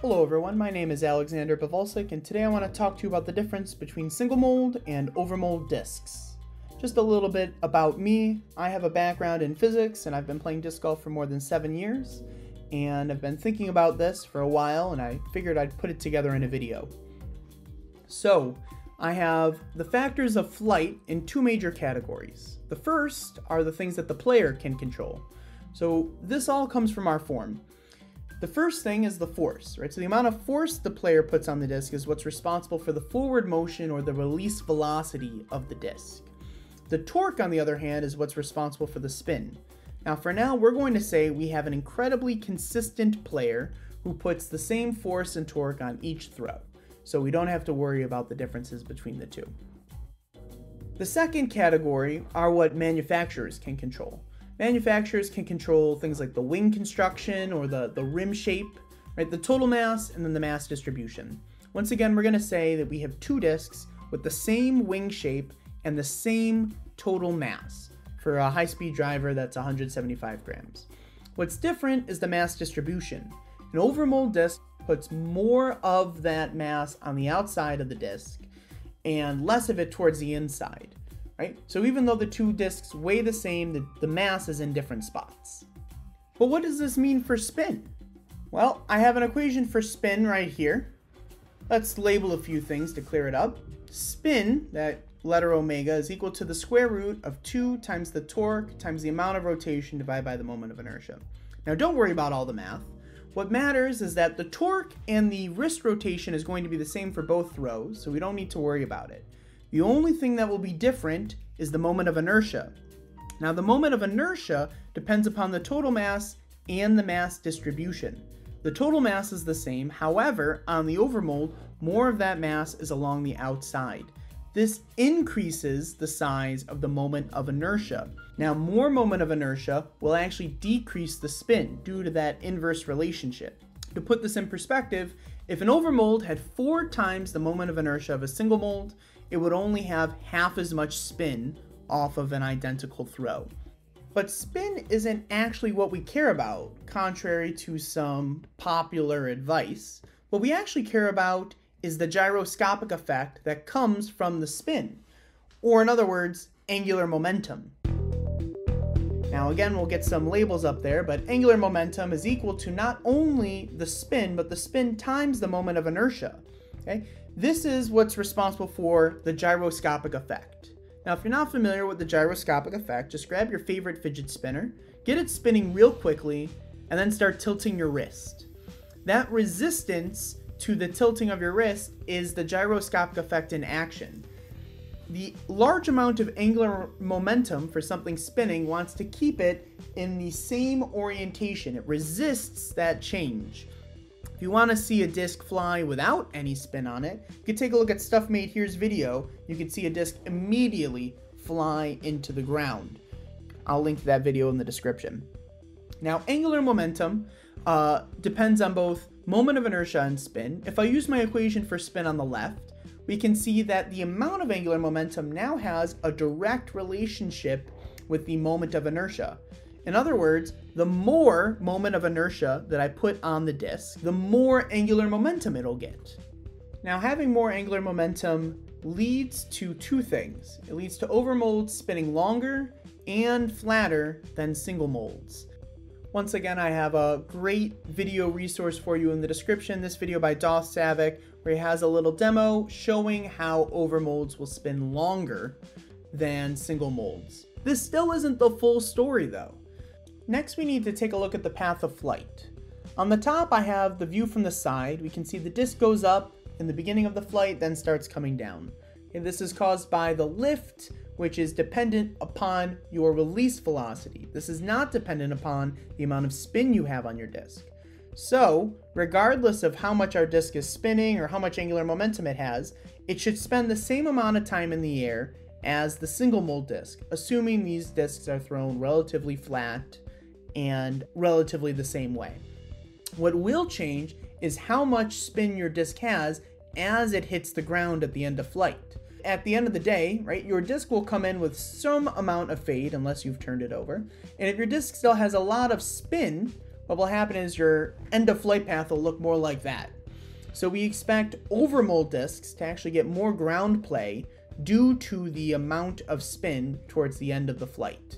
Hello everyone, my name is Alexander Bivolcic and today I want to talk to you about the difference between single mold and overmold discs. Just a little bit about me. I have a background in physics and I've been playing disc golf for more than seven years and I've been thinking about this for a while and I figured I'd put it together in a video. So, I have the factors of flight in two major categories. The first are the things that the player can control. So this all comes from our form. The first thing is the force, right? So the amount of force the player puts on the disc is what's responsible for the forward motion or the release velocity of the disc. The torque, on the other hand, is what's responsible for the spin. Now, for now, we're going to say we have an incredibly consistent player who puts the same force and torque on each throw so we don't have to worry about the differences between the two. The second category are what manufacturers can control. Manufacturers can control things like the wing construction or the, the rim shape, right? The total mass and then the mass distribution. Once again, we're gonna say that we have two discs with the same wing shape and the same total mass for a high-speed driver that's 175 grams. What's different is the mass distribution. An overmold disc puts more of that mass on the outside of the disc and less of it towards the inside, right? So even though the two discs weigh the same, the, the mass is in different spots. But what does this mean for spin? Well, I have an equation for spin right here. Let's label a few things to clear it up. Spin, that letter omega, is equal to the square root of 2 times the torque times the amount of rotation divided by the moment of inertia. Now don't worry about all the math. What matters is that the torque and the wrist rotation is going to be the same for both throws, so we don't need to worry about it. The only thing that will be different is the moment of inertia. Now the moment of inertia depends upon the total mass and the mass distribution. The total mass is the same, however, on the overmold, more of that mass is along the outside. This increases the size of the moment of inertia. Now, more moment of inertia will actually decrease the spin due to that inverse relationship. To put this in perspective, if an overmold had four times the moment of inertia of a single mold, it would only have half as much spin off of an identical throw. But spin isn't actually what we care about, contrary to some popular advice. What we actually care about is the gyroscopic effect that comes from the spin, or in other words, angular momentum. Now again, we'll get some labels up there, but angular momentum is equal to not only the spin, but the spin times the moment of inertia. Okay? This is what's responsible for the gyroscopic effect. Now, if you're not familiar with the gyroscopic effect, just grab your favorite fidget spinner, get it spinning real quickly, and then start tilting your wrist. That resistance to the tilting of your wrist is the gyroscopic effect in action. The large amount of angular momentum for something spinning wants to keep it in the same orientation. It resists that change. If you want to see a disc fly without any spin on it, you can take a look at Stuff Made Here's video. You can see a disc immediately fly into the ground. I'll link that video in the description. Now, angular momentum uh, depends on both moment of inertia and spin. If I use my equation for spin on the left, we can see that the amount of angular momentum now has a direct relationship with the moment of inertia. In other words, the more moment of inertia that I put on the disk, the more angular momentum it'll get. Now, having more angular momentum leads to two things. It leads to overmolds spinning longer and flatter than single molds. Once again, I have a great video resource for you in the description. This video by Doth Savek, where he has a little demo showing how overmolds will spin longer than single molds. This still isn't the full story though. Next, we need to take a look at the path of flight. On the top, I have the view from the side. We can see the disc goes up in the beginning of the flight, then starts coming down. And this is caused by the lift which is dependent upon your release velocity. This is not dependent upon the amount of spin you have on your disk. So, regardless of how much our disk is spinning or how much angular momentum it has, it should spend the same amount of time in the air as the single mold disk, assuming these disks are thrown relatively flat and relatively the same way. What will change is how much spin your disk has as it hits the ground at the end of flight at the end of the day, right, your disk will come in with some amount of fade unless you've turned it over. And if your disk still has a lot of spin, what will happen is your end of flight path will look more like that. So we expect overmold disks to actually get more ground play due to the amount of spin towards the end of the flight.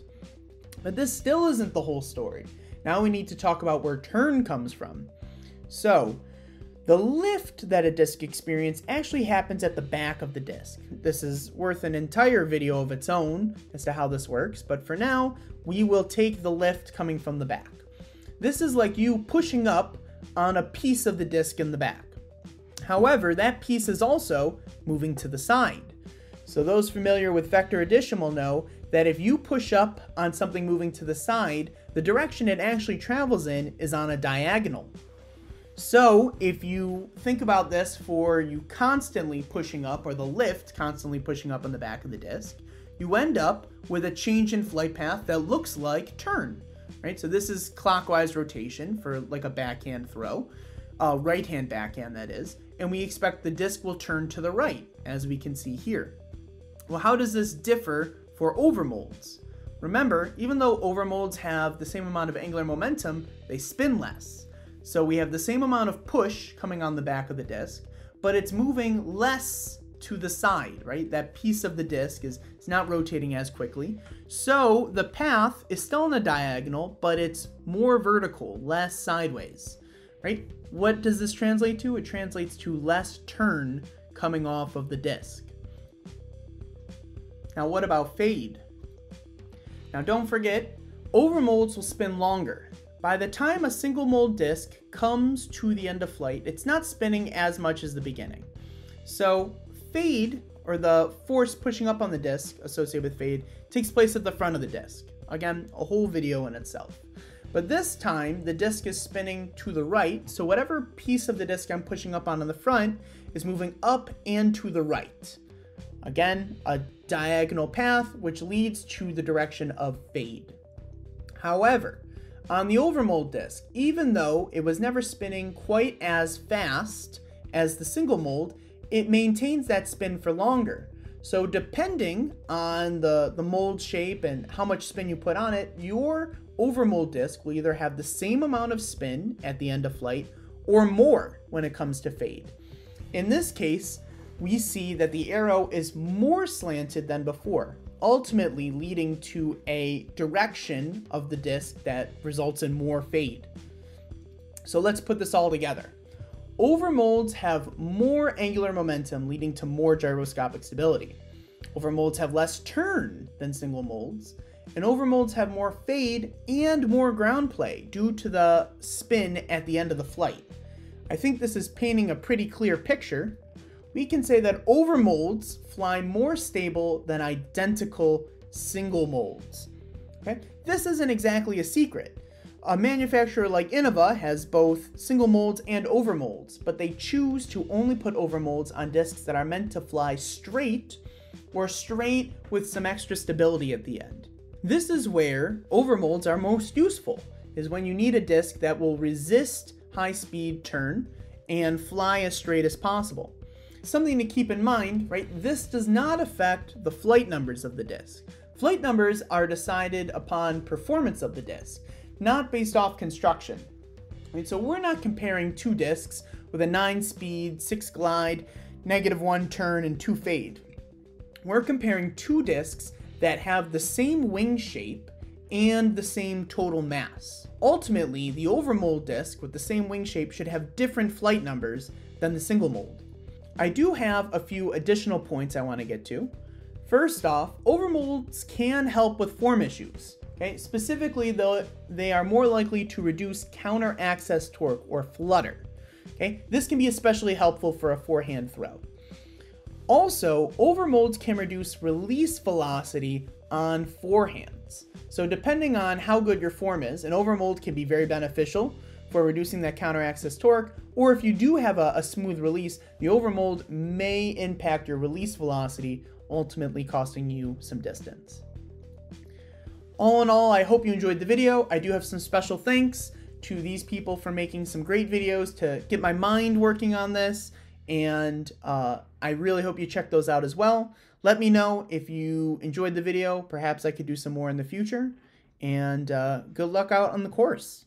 But this still isn't the whole story. Now we need to talk about where turn comes from. So, the lift that a disk experiences actually happens at the back of the disk. This is worth an entire video of its own as to how this works, but for now, we will take the lift coming from the back. This is like you pushing up on a piece of the disk in the back. However, that piece is also moving to the side. So those familiar with vector addition will know that if you push up on something moving to the side, the direction it actually travels in is on a diagonal. So if you think about this for you constantly pushing up, or the lift constantly pushing up on the back of the disk, you end up with a change in flight path that looks like turn, right? So this is clockwise rotation for like a backhand throw, uh, right hand backhand that is, and we expect the disk will turn to the right, as we can see here. Well, how does this differ for overmolds? Remember, even though overmolds have the same amount of angular momentum, they spin less. So we have the same amount of push coming on the back of the disk, but it's moving less to the side, right? That piece of the disk is, is not rotating as quickly. So the path is still in a diagonal, but it's more vertical, less sideways, right? What does this translate to? It translates to less turn coming off of the disk. Now what about fade? Now don't forget, overmolds will spin longer. By the time a single mold disk comes to the end of flight, it's not spinning as much as the beginning. So fade, or the force pushing up on the disk associated with fade, takes place at the front of the disk. Again, a whole video in itself. But this time, the disk is spinning to the right, so whatever piece of the disk I'm pushing up on in the front is moving up and to the right. Again, a diagonal path which leads to the direction of fade. However, on the overmold disk, even though it was never spinning quite as fast as the single mold, it maintains that spin for longer. So depending on the, the mold shape and how much spin you put on it, your overmold disk will either have the same amount of spin at the end of flight or more when it comes to fade. In this case, we see that the arrow is more slanted than before, ultimately leading to a direction of the disk that results in more fade. So let's put this all together. Overmolds have more angular momentum, leading to more gyroscopic stability. Overmolds have less turn than single molds, and overmolds have more fade and more ground play due to the spin at the end of the flight. I think this is painting a pretty clear picture, we can say that overmolds fly more stable than identical single molds. Okay? This isn't exactly a secret. A manufacturer like Innova has both single molds and overmolds, but they choose to only put overmolds on discs that are meant to fly straight or straight with some extra stability at the end. This is where overmolds are most useful, is when you need a disc that will resist high speed turn and fly as straight as possible. Something to keep in mind, right? This does not affect the flight numbers of the disk. Flight numbers are decided upon performance of the disk, not based off construction. Right? So we're not comparing two disks with a 9 speed, 6 glide, negative 1 turn, and 2 fade. We're comparing two disks that have the same wing shape and the same total mass. Ultimately, the overmold disk with the same wing shape should have different flight numbers than the single mold. I do have a few additional points I want to get to. First off, overmolds can help with form issues. Okay, specifically though, they are more likely to reduce counter axis torque or flutter. Okay, this can be especially helpful for a forehand throw. Also, overmolds can reduce release velocity on forehands. So depending on how good your form is, an overmold can be very beneficial for reducing that counter axis torque, or if you do have a, a smooth release, the overmold may impact your release velocity, ultimately costing you some distance. All in all, I hope you enjoyed the video. I do have some special thanks to these people for making some great videos to get my mind working on this, and uh, I really hope you check those out as well. Let me know if you enjoyed the video. Perhaps I could do some more in the future, and uh, good luck out on the course.